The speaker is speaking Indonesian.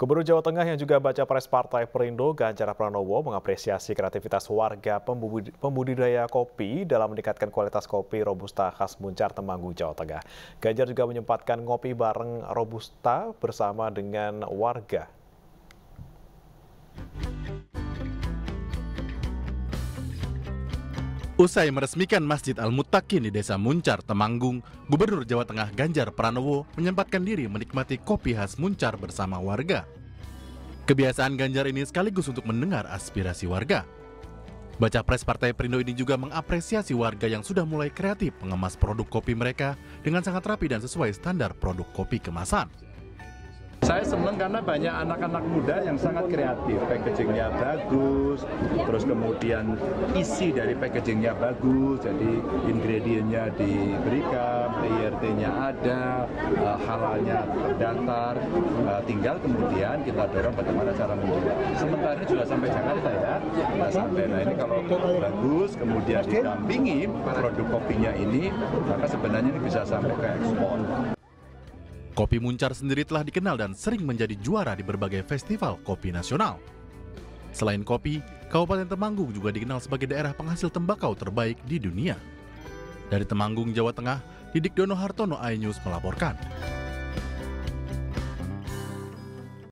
Gubernur Jawa Tengah yang juga baca pres Partai Perindo Ganjar Pranowo mengapresiasi kreativitas warga pembudidaya kopi dalam meningkatkan kualitas kopi Robusta khas Muncar Temanggung, Jawa Tengah. Ganjar juga menyempatkan ngopi bareng Robusta bersama dengan warga Usai meresmikan Masjid Al-Muttaqin di Desa Muncar, Temanggung, Gubernur Jawa Tengah Ganjar Pranowo menyempatkan diri menikmati kopi khas Muncar bersama warga. Kebiasaan Ganjar ini sekaligus untuk mendengar aspirasi warga. Baca Pres Partai Perindo ini juga mengapresiasi warga yang sudah mulai kreatif mengemas produk kopi mereka dengan sangat rapi dan sesuai standar produk kopi kemasan. Saya senang karena banyak anak-anak muda yang sangat kreatif, packagingnya bagus, terus kemudian isi dari packagingnya bagus, jadi ingredientnya diberikan, IRT-nya ada, uh, halalnya terdaftar, uh, tinggal kemudian kita dorong bagaimana cara menjual. Sementara juga sampai Jakarta ya, nah, sampai nah ini kalau bagus, kemudian didampingi produk kopinya ini, maka sebenarnya ini bisa sampai ke ekspor. Kopi Muncar sendiri telah dikenal dan sering menjadi juara di berbagai festival kopi nasional. Selain kopi, Kabupaten Temanggung juga dikenal sebagai daerah penghasil tembakau terbaik di dunia. Dari Temanggung, Jawa Tengah, Didik Dono Hartono iNews melaporkan.